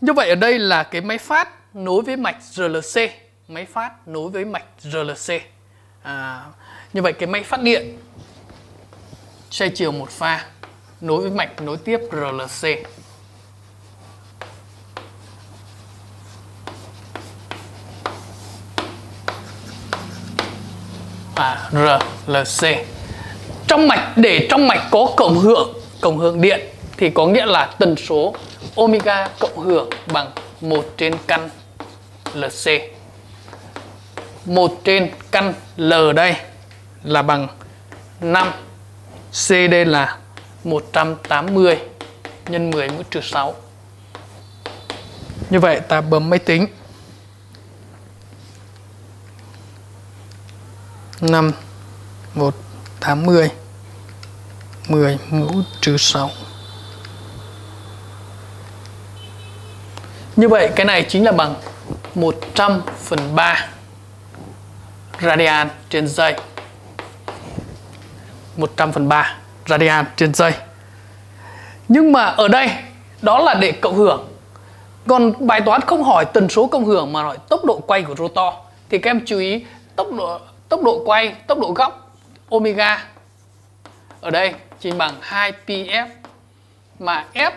Như vậy ở đây là cái máy phát nối với mạch RLC, máy phát nối với mạch RLC. À, như vậy cái máy phát điện xoay chiều một pha nối với mạch nối tiếp RLC. Và RLC. Trong mạch để trong mạch có cộng hưởng, cộng hưởng điện thì có nghĩa là tần số omega cộng hưởng bằng 1 trên căn LC. 1 trên căn L đây là bằng 5. C đây là 180 nhân 10 mũ trừ 6. Như vậy ta bấm máy tính. 5 180 10 mũ trừ 6. Như vậy cái này chính là bằng 100 phần 3 radian trên giây. 100 phần 3 radian trên giây. Nhưng mà ở đây đó là để cộng hưởng. Còn bài toán không hỏi tần số cộng hưởng mà hỏi tốc độ quay của rotor. Thì các em chú ý tốc độ tốc độ quay, tốc độ góc omega ở đây chỉ bằng 2pf mà f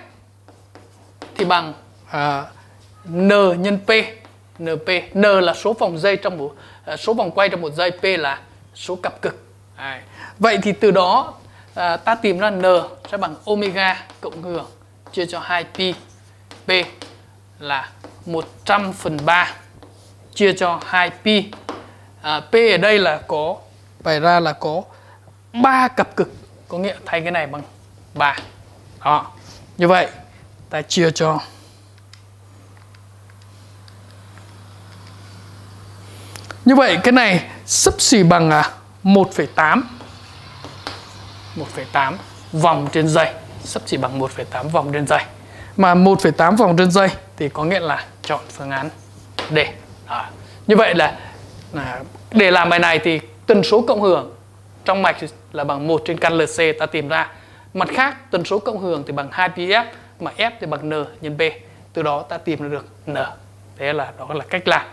thì bằng uh, n nhân p. Np n là số vòng dây trong một à, số vòng quay trong một giây p là số cặp cực. Đấy. vậy thì từ đó uh, ta tìm ra n sẽ bằng omega cộng hưởng chia cho 2pi p là 100 phần 3 chia cho 2pi à, p ở đây là có phải ra là có 3 cặp cực. Có nghĩa thay cái này bằng 3 đó. Như vậy ta chia cho Như vậy cái này sấp xỉ bằng à 1,8 1,8 vòng trên giây sấp xỉ bằng 1,8 vòng trên giây mà 1,8 vòng trên giây thì có nghĩa là chọn phương án D. Đó. như vậy là à, để làm bài này thì tần số cộng hưởng trong mạch là bằng 1 trên căn LC ta tìm ra. Mặt khác tần số cộng hưởng thì bằng 2 pf mà f thì bằng n nhân b từ đó ta tìm được n. Thế là đó là cách làm.